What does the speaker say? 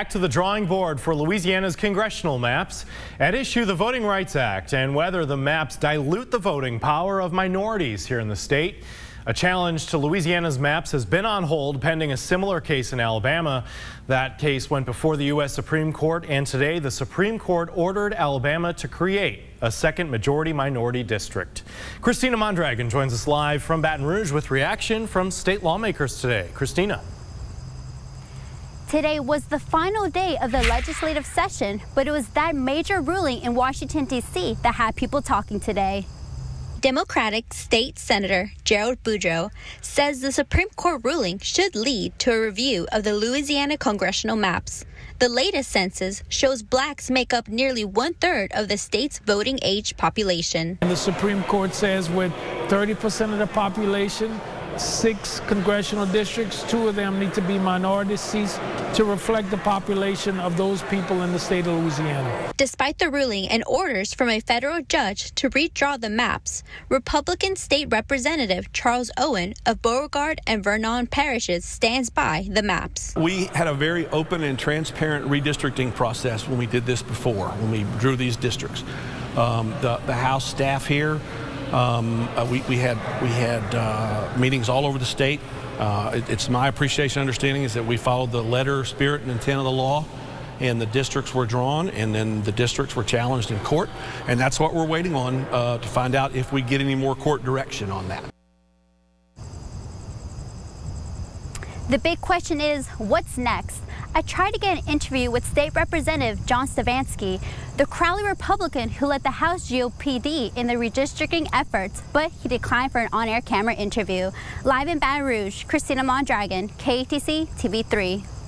Back to the drawing board for Louisiana's congressional maps. At issue, the Voting Rights Act and whether the maps dilute the voting power of minorities here in the state. A challenge to Louisiana's maps has been on hold pending a similar case in Alabama. That case went before the U.S. Supreme Court, and today the Supreme Court ordered Alabama to create a second majority minority district. Christina Mondragon joins us live from Baton Rouge with reaction from state lawmakers today. Christina. Today was the final day of the legislative session, but it was that major ruling in Washington, D.C. that had people talking today. Democratic State Senator Gerald Boudreaux says the Supreme Court ruling should lead to a review of the Louisiana congressional maps. The latest census shows blacks make up nearly one third of the state's voting age population. And the Supreme Court says with 30% of the population six congressional districts. Two of them need to be minority seats to reflect the population of those people in the state of Louisiana. Despite the ruling and orders from a federal judge to redraw the maps, Republican State Representative Charles Owen of Beauregard and Vernon parishes stands by the maps. We had a very open and transparent redistricting process when we did this before, when we drew these districts. Um, the, the House staff here um, uh, we, we, had we had uh, meetings all over the state. Uh, it, it's my appreciation, understanding is that we followed the letter, spirit, and intent of the law, and the districts were drawn, and then the districts were challenged in court, and that's what we're waiting on uh, to find out if we get any more court direction on that. The big question is, what's next? I tried to get an interview with State Representative John Stefanski, the Crowley Republican who led the House GOPD in the redistricting efforts, but he declined for an on-air camera interview. Live in Baton Rouge, Christina Mondragon, KATC TV3.